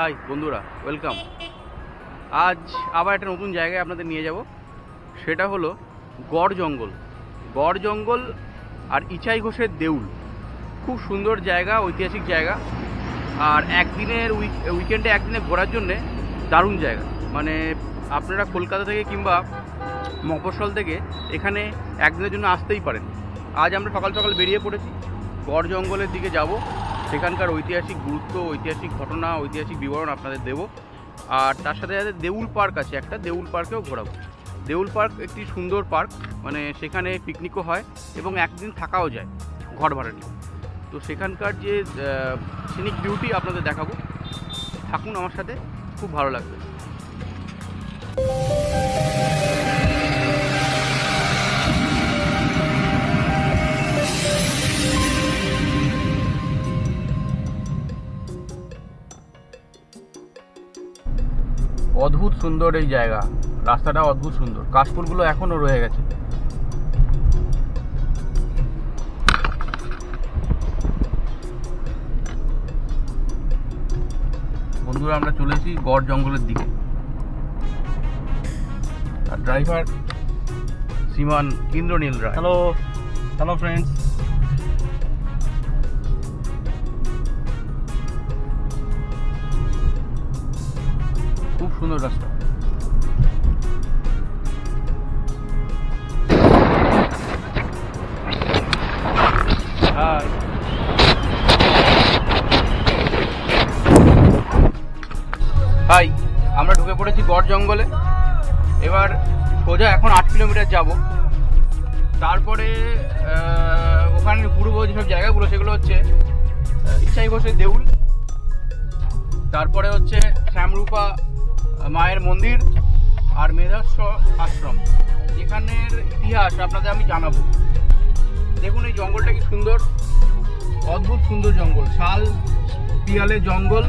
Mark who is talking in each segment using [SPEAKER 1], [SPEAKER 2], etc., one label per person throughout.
[SPEAKER 1] High বন্ধুরা, welcome. আজ আবার একটা নতুন জায়গায় আপনাদের নিয়ে যাব। সেটা হলো গড় জঙ্গল। গড় জঙ্গল আর ইচাই ঘোষের দেউল। খুব সুন্দর জায়গা, ঐতিহাসিক জায়গা। আর একদিনের উইক, উইকেন্ডে একদিনে ঘোরার জন্যে দারুণ জায়গা। মানে আপনারা কলকাতা থেকে কিংবা মফস্বল থেকে এখানে একদিনের জন্য আসতেই পারেন। আজ আমরা সকাল সকাল বেরিয়ে পড়েছি। গড় জঙ্গলের দিকে যাব। সেখানকার ঐতিহাসিক গুরুত্ব, ঐতিহাসিক ঘটনা, ঐতিহাসিক বিবরণ আপনাদের দেব। আর তার সাথে সাথে দেউল পার্ক আছে একটা, দেউল পার্কেও ঘোরাবো। দেউল পার্ক একটি সুন্দর পার্ক মানে সেখানে পিকনিকও হয় এবং একদিন থাকাও যায় ঘর ভাড়া নিয়ে। তো সেখানকার যে সিনিক বিউটি আপনাদের দেখাবো। থাকুন আমার সাথে, খুব ভালো লাগবে। অদ্ভুত সুন্দর এই জায়গা। রাস্তাটা অদ্ভুত সুন্দর। কাশফুলগুলো এখনও রয়ে গেছে। বন্ধুরা, আমরা চলেছি গড় জঙ্গলের দিকে। আর ড্রাইভার শ্রীমান Indranil Roy.
[SPEAKER 2] Hello hello friends
[SPEAKER 1] সুন্দর রাস্তা। হাই। আমরা ঢুকে পড়েছি গড় জঙ্গলে। এবার সোজা এখন আট কিলোমিটার যাব। তারপরে ওখানে পূর্ব যেসব জায়গাগুলো, সেগুলো হচ্ছে ইচ্ছাই ঘোষের দেউল। তারপরে হচ্ছে শ্যামরূপা মায়ের মন্দির আর মেধাস্ব আশ্রম। এখানের ইতিহাস আপনাদের আমি জানাব। দেখুন এই জঙ্গলটা কি সুন্দর। অদ্ভুত সুন্দর জঙ্গল। শাল পিয়ালের জঙ্গল।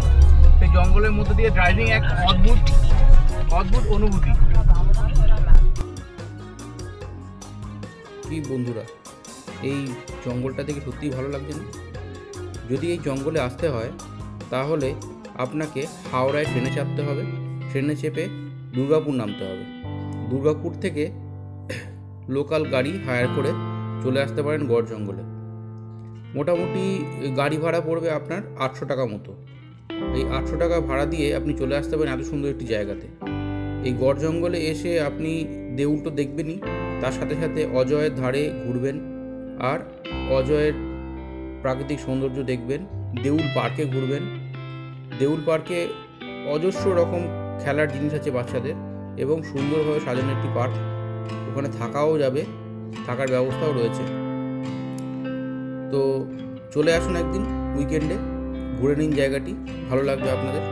[SPEAKER 1] সেই জঙ্গলের মধ্যে দিয়ে ড্রাইভিং এক অদ্ভুত অদ্ভুত অনুভূতি।
[SPEAKER 3] কি বন্ধুরা, এই জঙ্গলটা দেখে সত্যিই ভালো লাগছে না? যদি এই জঙ্গলে আসতে হয়, তাহলে আপনাকে হাওড়ায় ট্রেনে চাপতে হবে। ট্রেনে চেপে দুর্গাপুর নামতে হবে। দুর্গাপুর থেকে লোকাল গাড়ি হায়ার করে চলে আসতে পারেন গড় জঙ্গলে। মোটামুটি গাড়ি ভাড়া পড়বে আপনার আটশো টাকা মতো। এই আটশো টাকা ভাড়া দিয়ে আপনি চলে আসতে পারেন এত সুন্দর একটি জায়গাতে। এই গড় জঙ্গলে এসে আপনি দেউল তো দেখবেনই, তার সাথে সাথে অজয়ের ধারে ঘুরবেন আর অজয়ের প্রাকৃতিক সৌন্দর্য দেখবেন। দেউল পার্কে ঘুরবেন। দেউল পার্কে অজস্র রকম খেলার জিনিস আছে বাচ্চাদের এবং সুন্দরভাবে সাজানো একটি পার্ক। ওখানে থাকাও যাবে, থাকার ব্যবস্থাও রয়েছে। তো চলে আসুন একদিন উইকেন্ডে ঘুরে নিন জায়গাটি, ভালো লাগবে আপনাদের।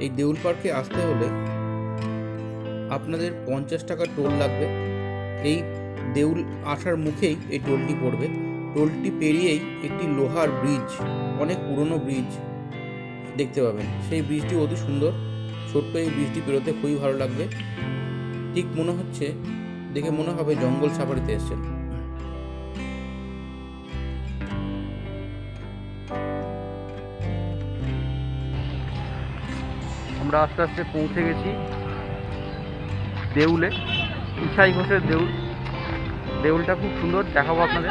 [SPEAKER 3] এই দেউল পার্কে আসতে হলে আপনাদের পঞ্চাশ টাকা টোল লাগবে। এই দেউল আসার মুখেই এই টোলটি পড়বে। টোলটি পেরিয়েই একটি লোহার ব্রিজ অনেক পুরনো ব্রিজ দেখতে পাবেন। সেই ব্রিজটি অতি সুন্দর। ছোট্ট এই ব্রিজটি পেরোতে খুবই ভালো লাগবে। ঠিক মনে হচ্ছে, দেখে মনে হবে জঙ্গল সাফারিতে এসছেন।
[SPEAKER 1] আমরা আস্তে আস্তে পৌঁছে গেছি দেউলে। ইছাই ঘোষের দেউল। দেউলটা খুব সুন্দর, দেখাবো আপনাদের।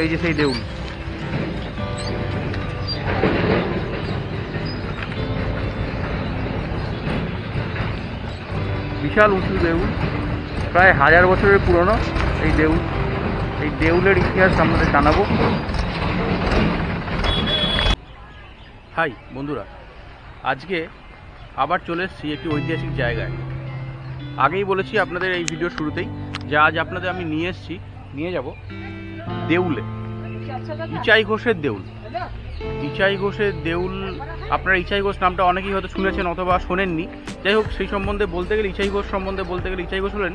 [SPEAKER 1] এই যে সেই দেউল। বিশাল উঁচু দেউল। প্রায় হাজার বছরের পুরনো এই দেউল। এই দেউলের ইতিহাস আপনাদের জানাব। হাই, বন্ধুরা। আজকে আবার চলে এসেছি একটি ঐতিহাসিক জায়গায়। আগেই বলেছি আপনাদের এই ভিডিও শুরুতেই যে আজ আপনাদের আমি নিয়ে এসেছি, নিয়ে যাব দেউলে। ইচাই ঘোষের দেউল। ইচাই ঘোষের দেউল, আপনারা ইচাই ঘোষ নামটা অনেকেই হয়তো শুনেছেন অথবা শোনেননি। যাই হোক, সেই সম্বন্ধে বলতে গেলে, ইচাই ঘোষ সম্বন্ধে বলতে গেলে ইচাই ঘোষ হলেন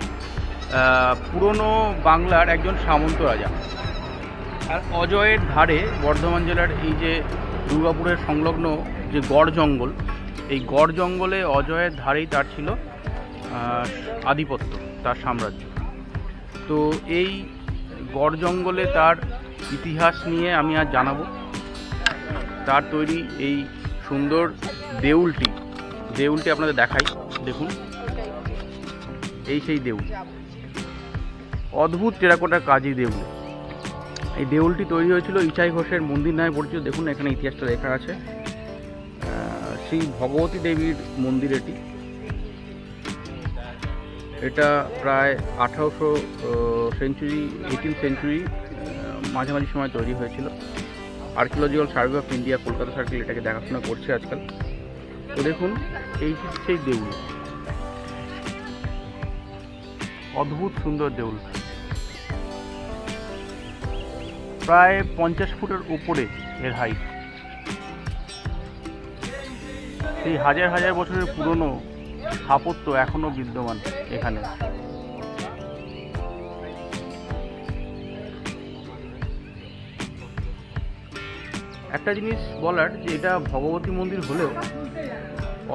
[SPEAKER 1] পুরনো বাংলার একজন সামন্ত রাজা। আর অজয়ের ধারে বর্ধমান জেলার এই যে দুর্গাপুরের সংলগ্ন যে গড় জঙ্গল, এই গড় জঙ্গলে অজয়ের ধারেই তার ছিল আধিপত্য, তার সাম্রাজ্য। তো এই গড় জঙ্গলে তার ইতিহাস নিয়ে আমি আজ জানাব। তার তৈরি এই সুন্দর দেউলটি দেউলটি আপনাদের দেখাই, দেখুন। এই সেই দেউল। অদ্ভুত টেরাকোটার কাজই দেউল। এই দেউলটি তৈরি হয়েছিল ইচাই ঘোষের মন্দির নামে পরিচিত। দেখুন, এখানে ইতিহাসটা লেখা আছে। শ্রী ভগবতী দেবীর মন্দির এটি। এটা প্রায় আঠারোশো সেঞ্চুরি এইটিন সেঞ্চুরি মাঝামাঝি সময় তৈরি হয়েছিল। Archaeological survey of India Kolkata circle এটাকে দেখাশোনা করছে আজকাল। তো দেখুন, এই সেই দেউল। অদ্ভুত সুন্দর দেউল। প্রায় পঞ্চাশ ফুটের উপরে এর হাইট সেই হাজার হাজার বছরের পুরনো স্থাপত্য এখনও বিদ্যমান এখানে। একটা জিনিস বলার যে এটা ভগবতী মন্দির হলেও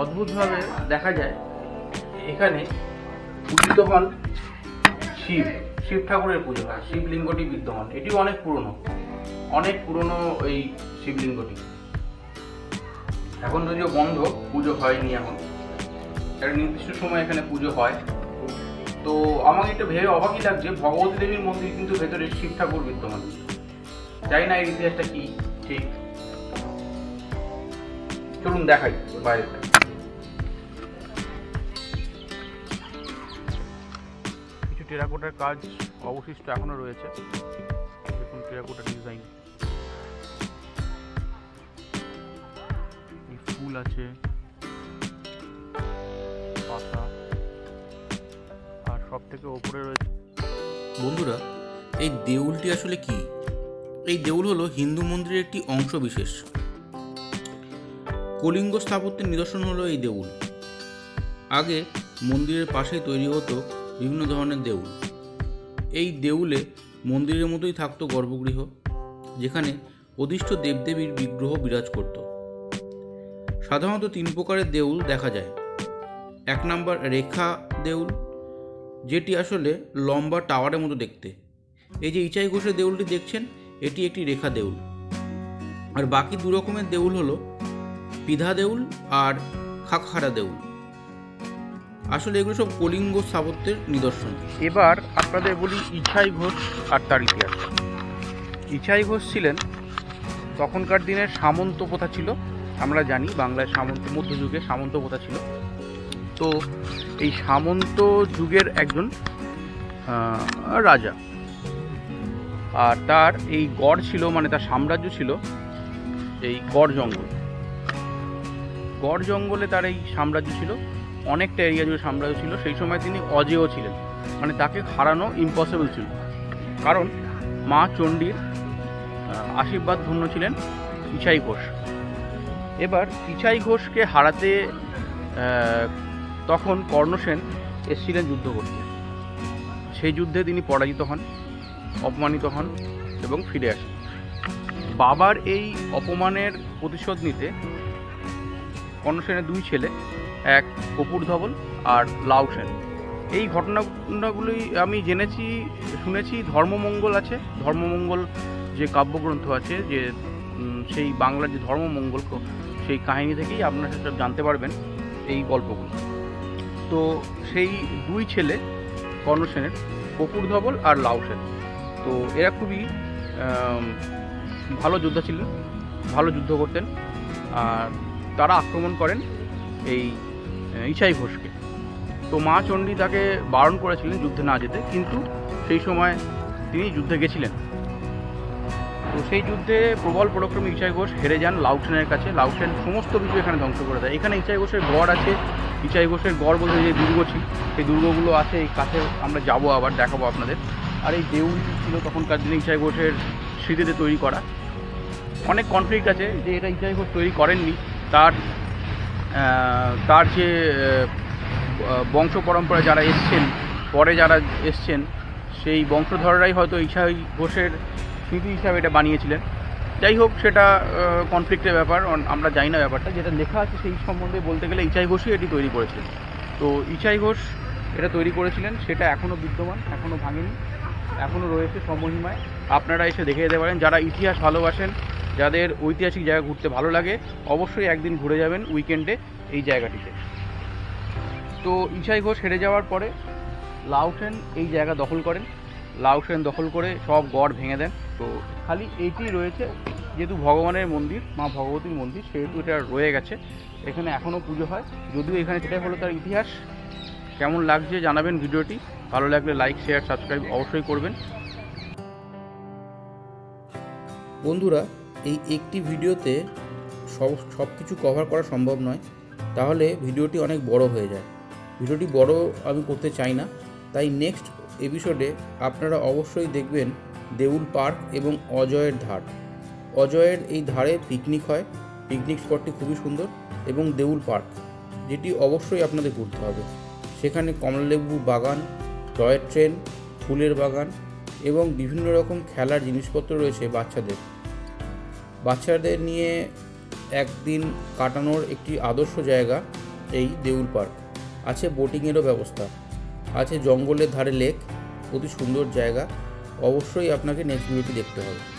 [SPEAKER 1] অদ্ভুতভাবে দেখা যায়, এখানে পূজিত হন শিব শিব ঠাকুরের পুজো হয় শিবলিঙ্গটি বিদ্যমান। এটি অনেক পুরনো অনেক পুরনো এই শিবলিঙ্গটি। এখন যদিও বন্ধ, পুজো হয়নি এখন। একটা নির্দিষ্ট সময় এখানে পুজো হয়। তো আমাকে একটু ভেবে অবাকই লাগছে, ভগবতী দেবীর মন্দির কিন্তু ভেতরে শিব ঠাকুর বিদ্যমান। জানি না এর ইতিহাসটা কি, ঠিক? চলুন দেখাই বাইরে কিছু টেরাকোটার কাজ অবশিষ্ট এখনও রয়েছে। দেখুন টেরাকোটার ডিজাইন ফুল আছে। পাতা। আর সব থেকে ওপরে রয়েছে
[SPEAKER 3] বন্ধুরা, এই দেউলটি আসলে কি? এই দেউল হলো হিন্দু মন্দিরের একটি অংশ বিশেষ। কলিঙ্গ স্থাপত্যের নিদর্শন হলো এই দেউল। আগে মন্দিরের পাশেই তৈরি হতো বিভিন্ন ধরনের দেউল। এই দেউলে মন্দিরের মতোই থাকতো গর্ভগৃহ, যেখানে অধিষ্ঠ দেবদেবীর বিগ্রহ বিরাজ করত। সাধারণত তিন প্রকারের দেউল দেখা যায়। এক নম্বর রেখা দেউল, যেটি আসলে লম্বা টাওয়ারের মতো দেখতে। এই যে ইচাই ঘোষের দেউলটি দেখছেন, এটি একটি রেখা দেউল। আর বাকি দু রকমের দেউল হলো পিধা দেউল আর খাকহারা দেউল। আসলে এগুলো সব কলিঙ্গ স্থাপত্যের নিদর্শন।
[SPEAKER 1] এবার আপনাদের বলি ইছাই ঘোষ আর তার ইতিহাস। ইছাই ঘোষ ছিলেন তখনকার দিনের সামন্ত প্রথা ছিল, আমরা জানি বাংলায় সামন্ত, মধ্যযুগে সামন্ত প্রথা ছিল। তো এই সামন্ত যুগের একজন রাজা। আর তার এই গড় ছিল মানে তার সাম্রাজ্য ছিল, এই গড় জঙ্গল। গড় জঙ্গলে তার এই সাম্রাজ্য ছিল, অনেকটা এরিয়া জুড়ে সাম্রাজ্য ছিল। সেই সময় তিনি অজেয় ছিলেন মানে তাকে হারানো ইম্পসিবল ছিল। কারণ মা চণ্ডীর আশীর্বাদ ধন্য ছিলেন ইছাই ঘোষ। এবার ইছাই ঘোষকে হারাতে তখন কর্ণসেন এসেছিলেন যুদ্ধ করতে। সেই যুদ্ধে তিনি পরাজিত হন, অপমানিত হন এবং ফিরে আসেন। বাবার এই অপমানের প্রতিশোধ নিতে কর্ণসেনের দুই ছেলে, এক কপুর ধবল আর লাউ সেন। এই ঘটনাগুলোই আমি জেনেছি, শুনেছি, ধর্মমঙ্গল আছে, ধর্মমঙ্গল যে কাব্যগ্রন্থ আছে, যে সেই বাংলার যে ধর্মমঙ্গল, সেই কাহিনী থেকেই আপনারা সেসব জানতে পারবেন এই গল্পগুলো। তো সেই দুই ছেলে কর্ণসেনের কপুর ধবল আর লাউ সেন। তো এরা খুবই ভালো যোদ্ধা ছিলেন, ভালো যুদ্ধ করতেন। আর তারা আক্রমণ করেন এই ইছাই ঘোষকে। তো মা চণ্ডী তাকে বারণ করেছিলেন যুদ্ধে না যেতে, কিন্তু সেই সময় তিনি যুদ্ধে গেছিলেন। তো সেই যুদ্ধে প্রবল পরাক্রমী ইছাই ঘোষ হেরে যান লাউসেনের কাছে। লাউসেন সমস্ত কিছু এখানে ধ্বংস করে দেয়। এখানে ইছাই ঘোষের গড় আছে ইছাই ঘোষের গড় বলতে যে দুর্গ ছিল সেই দুর্গগুলো আছে, এই কাছে আমরা যাব আবার, দেখাবো আপনাদের। আর এই দেউল ছিল তখনকার দিনে ইছাই ঘোষের স্মৃতিতে তৈরি করা। অনেক কনফ্লিক্ট আছে যে এটা ইছাই ঘোষ তৈরি করেননি। তার তার যে বংশ পরম্পরা যারা এসছেন, পরে যারা এসছেন, সেই বংশধররাই হয়তো ইছাই ঘোষের স্মৃতি হিসাবে এটা বানিয়েছিলেন। যাই হোক, সেটা কনফ্লিক্টের ব্যাপার আমরা জানি না ব্যাপারটা। যেটা লেখা আছে সেই সম্বন্ধে বলতে গেলে ইছাই ঘোষই এটি তৈরি করেছিলেন। তো ইছাই ঘোষ এটা তৈরি করেছিলেন, সেটা এখনও বিদ্যমান এখনও ভাঙেনি এখনও রয়েছে সমহিমায়। আপনারা এসে দেখে যেতে পারেন, যারা ইতিহাস ভালোবাসেন, যাদের ঐতিহাসিক জায়গা ঘুরতে ভালো লাগে, অবশ্যই একদিন ঘুরে যাবেন উইকেন্ডে এই জায়গাটিতে। তো ইসাই ঘোষ হেরে যাওয়ার পরে লাউসেন এই জায়গা দখল করেন। লাউসেন দখল করে সব গড় ভেঙে দেন। তো খালি এইটি রয়েছে, যেহেতু ভগবানের মন্দির, মা ভগবতীর মন্দির, সেহেতু এটা রয়ে গেছে, এখানে এখনও পুজো হয়। যদিও এখানে সেটাই হলো তার ইতিহাস। কেমন লাগছে জানাবেন ভিডিওটি। ভালো লাগলে লাইক শেয়ার সাবস্ক্রাইব অবশ্যই করবেন।
[SPEAKER 3] বন্ধুরা, এই একটি ভিডিওতে সব সব কিছু কভার করা সম্ভব নয়। তাহলে ভিডিওটি অনেক বড় হয়ে যায়। ভিডিওটি বড় আমি করতে চাই না। তাই নেক্সট এপিসোডে আপনারা অবশ্যই দেখবেন দেউল পার্ক এবং অজয়ের ধার। অজয়ের এই ধারে পিকনিক হয়। পিকনিক স্পটটি খুবই সুন্দর এবং দেউল পার্ক, যেটি অবশ্যই আপনাদের ঘুরতে হবে। সেখানে কমলালেবু বাগান টয় ট্রেন, ফুলের বাগান এবং বিভিন্ন রকম খেলার জিনিসপত্র রয়েছে বাচ্চাদের। বাচ্চাদের নিয়ে একদিন কাটানোর একটি আদর্শ জায়গা এই দেউল পার্ক। আছে বোটিংয়েরও ব্যবস্থা। আছে জঙ্গলের ধারে লেক। অতি সুন্দর জায়গা। অবশ্যই আপনাকে নেক্সট ভিডিওটি দেখতে হবে।